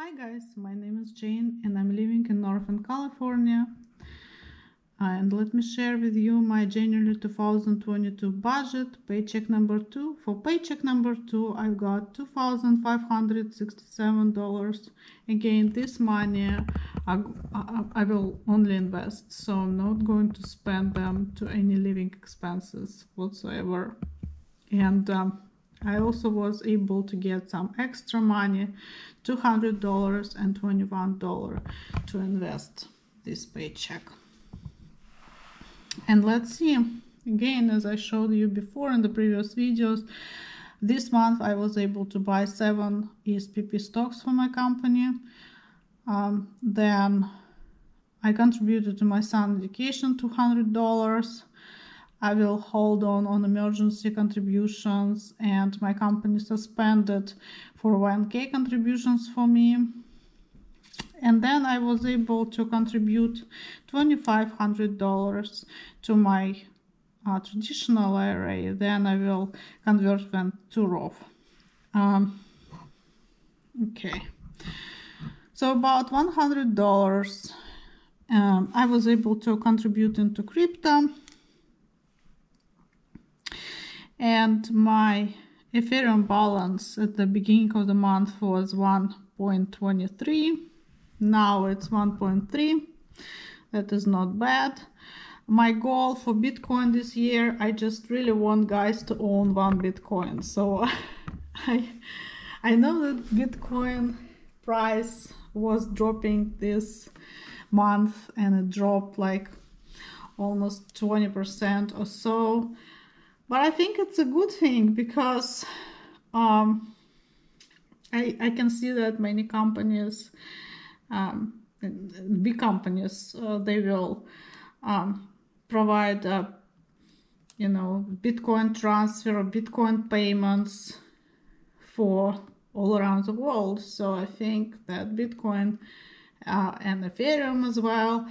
Hi guys, my name is Jane and I'm living in Northern California. And let me share with you my January 2022 budget, paycheck number two. For paycheck number two, I've got $2,567. Again, this money I, I, I, will only invest, so I'm not going to spend them to any living expenses whatsoever. And um, I also was able to get some extra money, $200 and $21 to invest this paycheck. And let's see, again, as I showed you before in the previous videos, this month I was able to buy seven ESPP stocks for my company. Um, then I contributed to my son's education $200. I will hold on on emergency contributions and my company suspended 401k contributions for me and then I was able to contribute $2,500 to my uh, traditional IRA. Then I will convert them to Roth. Um, okay, so about $100 um, I was able to contribute into crypto. And my Ethereum balance at the beginning of the month was 1.23 now it's 1.3 that is not bad. My goal for bitcoin this year i just really want guys to own one bitcoin. So i i know that bitcoin price was dropping this month and it dropped like almost 20% or so but i think it's a good thing because um, I, I can see that many companies um, big companies uh, they will um, provide uh, you know bitcoin transfer or bitcoin payments for all around the world. So i think that bitcoin uh, and ethereum as well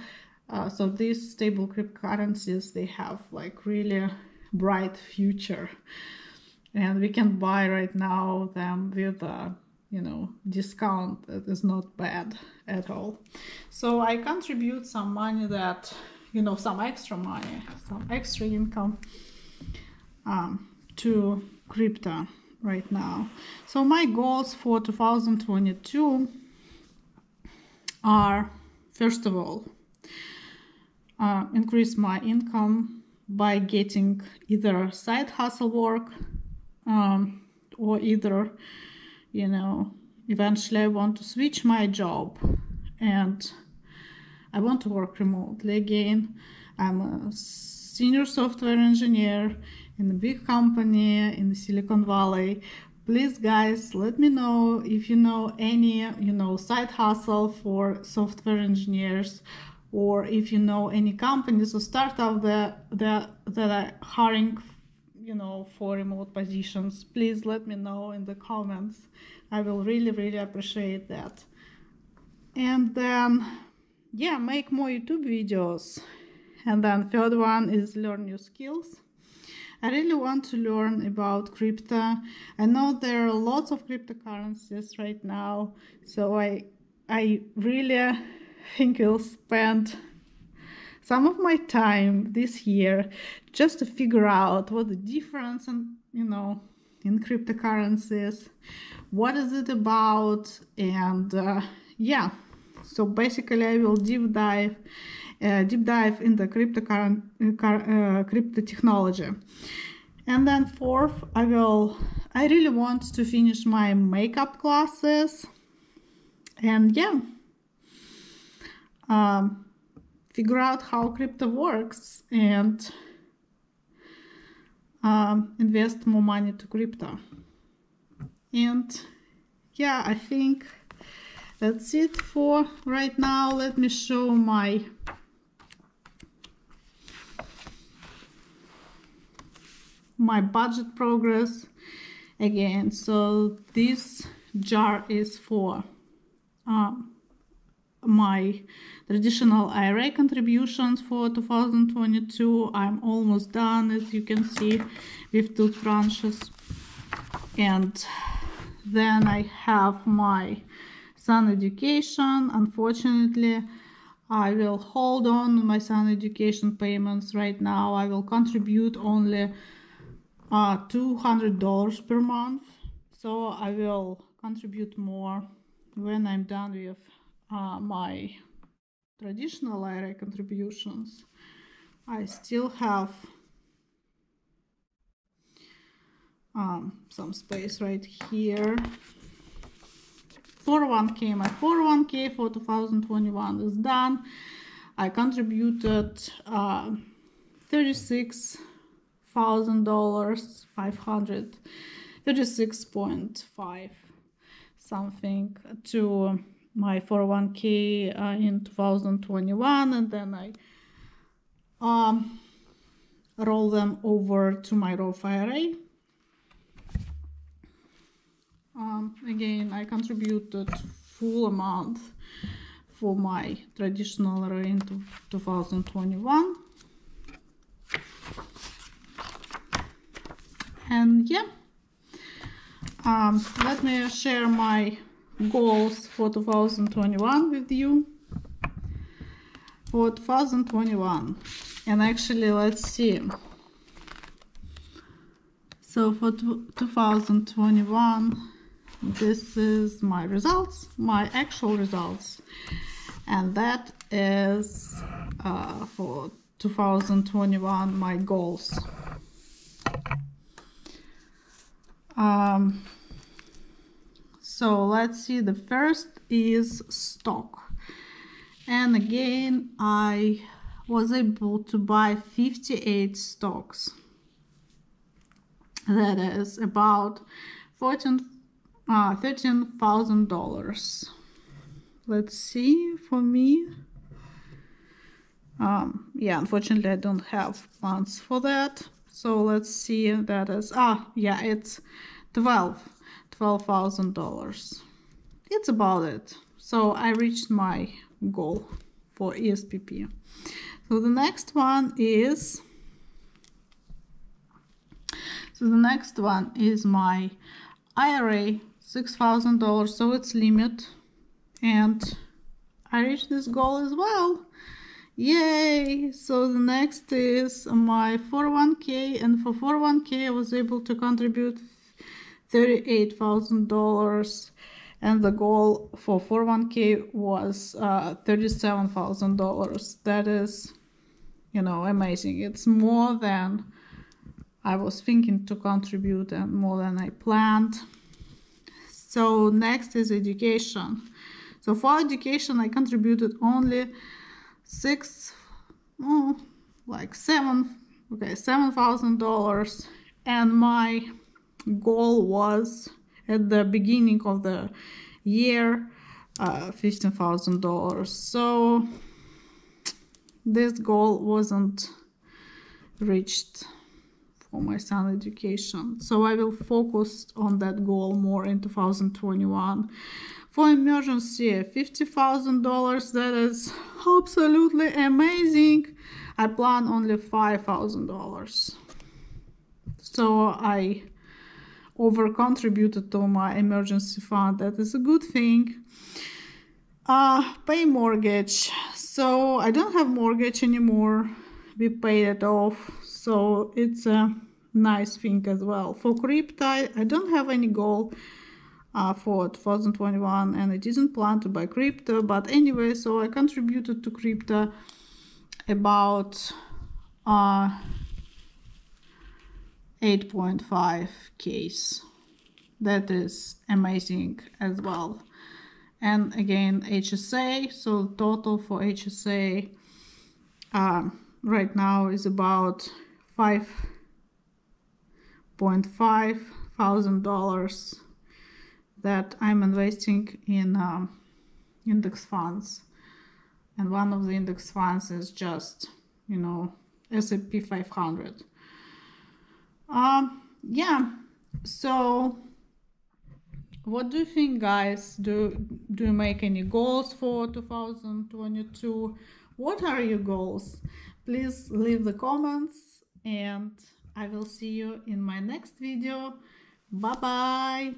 uh, so these stable cryptocurrencies they have like really bright future. And we can buy right now them with a you know discount that is not bad at all. So i contribute some money that you know some extra money some extra income um, to crypto right now. So my goals for 2022 are first of all uh, increase my income by getting either side hustle work um, or either you know eventually i want to switch my job and i want to work remotely again. I'm a senior software engineer in a big company in silicon valley. Please guys let me know if you know any you know side hustle for software engineers or if you know any companies or startup that that that are hiring you know for remote positions please let me know in the comments. I will really really appreciate that. And then yeah make more youtube videos. And then third one is learn new skills. I really want to learn about crypto. I know there are lots of cryptocurrencies right now, so I I really think I'll spend some of my time this year just to figure out what the difference and you know in cryptocurrencies what is it about and uh, yeah. So basically i will deep dive uh, deep dive in the uh, crypto technology. And then fourth i will i really want to finish my makeup classes. And yeah um, figure out how crypto works and um, invest more money to crypto. And yeah, I think that's it for right now. Let me show my my budget progress again. So this jar is for um, my traditional IRA contributions for 2022. I'm almost done, as you can see, with two tranches. And then I have my son Education. Unfortunately, I will hold on my son Education payments right now. I will contribute only uh, $200 per month. So I will contribute more when I'm done with uh, my traditional IRA contributions. I still have um, some space right here 401k my 401k for 2021 is done I contributed uh, $36,000 500 36.5 something to my 401k uh, in 2021 and then I um, roll them over to my Roth IRA um, again I contributed full amount for my traditional IRA in 2021 and yeah. Um, let me share my goals for 2021 with you? For 2021 and actually let's see. So for 2021 this is my results my actual results. And that is uh, for 2021 my goals. Um, so let's see. The first is stock. And again I was able to buy 58 stocks. That is about 14 uh, $13,000 let's see. For me um, yeah unfortunately I don't have funds for that. So let's see. That is ah yeah it's 12 $12,000 it's about it. So I reached my goal for ESPP so the next one is so the next one is my IRA $6,000 so it's limit. And I reached this goal as well. Yay! So the next is my 401k and for 401k I was able to contribute $38,000 and the goal for 401k was uh, $37,000 that is you know amazing. It's more than I was thinking to contribute and more than I planned. So next is education. So for education I contributed only six oh, like seven okay seven thousand dollars. And my goal was at the beginning of the year uh, $15,000 so this goal wasn't reached for my son education. So I will focus on that goal more in 2021 for emergency $50,000 that is absolutely amazing. I plan only $5,000 so I over contributed to my emergency fund. That is a good thing. Uh pay mortgage. So i don't have mortgage anymore. We paid it off. So it's a nice thing as well. For crypto i don't have any goal uh, for 2021 and i didn't plan to buy crypto but anyway so i contributed to crypto about uh 8.5 case. That is amazing as well. And again HSA so total for HSA um, right now is about 5.5 thousand dollars that I'm investing in um, index funds. And one of the index funds is just you know S&P 500 um, yeah, so what do you think guys? Do do you make any goals for 2022 what are your goals? Please leave the comments and i will see you in my next video. Bye bye